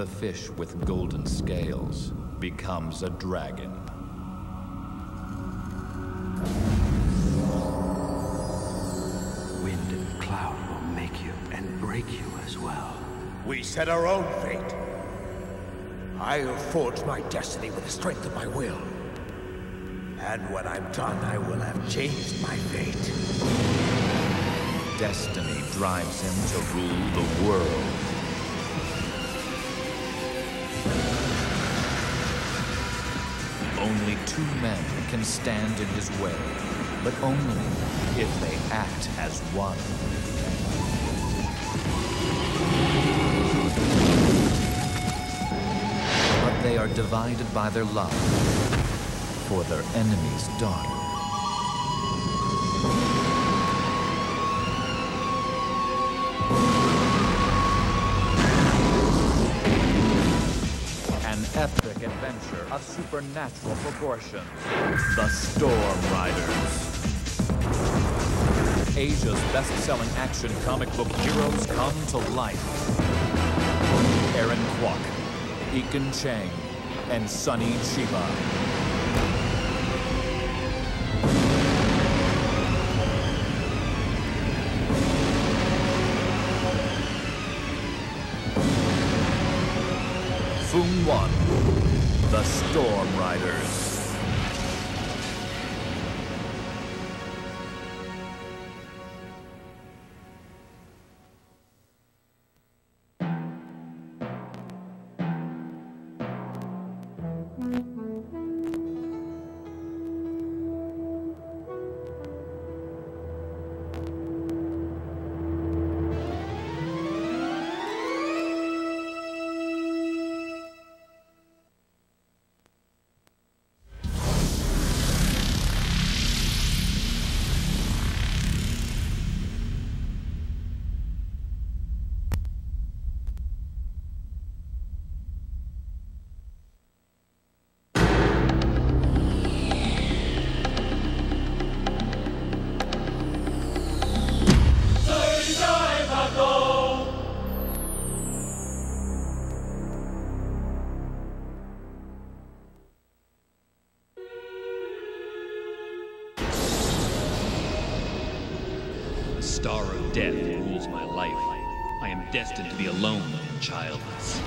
the fish with golden scales becomes a dragon. Wind and cloud will make you and break you as well. We set our own fate. I'll forge my destiny with the strength of my will. And when I'm done, I will have changed my fate. Destiny drives him to rule the world. Only two men can stand in his way, but only if they act as one. But they are divided by their love for their enemy's daughter. Epic adventure of supernatural proportions. The Storm Riders. Asia's best-selling action comic book heroes come to life. Aaron Kwok, Ekin Cheng, and Sonny Chiba. One, The Storm Riders. The star of death rules my life. I am destined to be alone and childless.